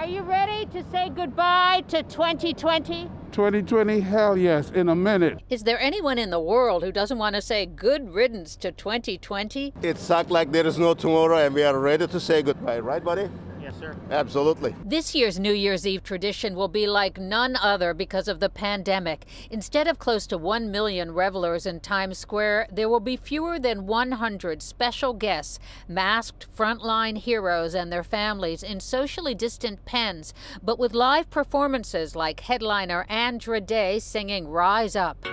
Are you ready to say goodbye to 2020? 2020, hell yes, in a minute. Is there anyone in the world who doesn't want to say good riddance to 2020? It sucked like there is no tomorrow, and we are ready to say goodbye, right, buddy? Yes, sir. Absolutely. This year's New Year's Eve tradition will be like none other because of the pandemic. Instead of close to 1 million revelers in Times Square, there will be fewer than 100 special guests, masked frontline heroes and their families in socially distant pens, but with live performances like headliner Andra Day singing Rise Up.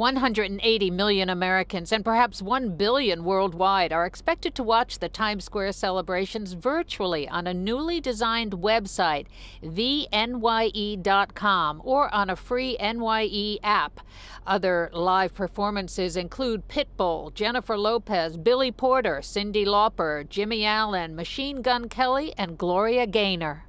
180 million Americans and perhaps 1 billion worldwide are expected to watch the Times Square celebrations virtually on a newly designed website, vnye.com, or on a free NYE app. Other live performances include Pitbull, Jennifer Lopez, Billy Porter, Cyndi Lauper, Jimmy Allen, Machine Gun Kelly, and Gloria Gaynor.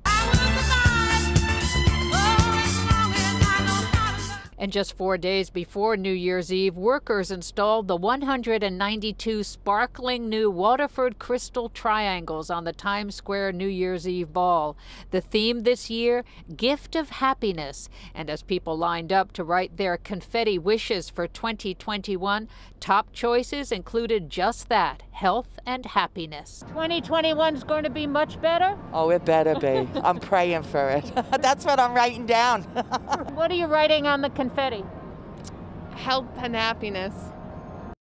And just four days before New Year's Eve, workers installed the 192 sparkling new Waterford crystal triangles on the Times Square New Year's Eve ball. The theme this year, Gift of Happiness. And as people lined up to write their confetti wishes for 2021, top choices included just that health and happiness. 2021 is going to be much better? Oh, it better be. I'm praying for it. That's what I'm writing down. what are you writing on the confetti? Health and happiness.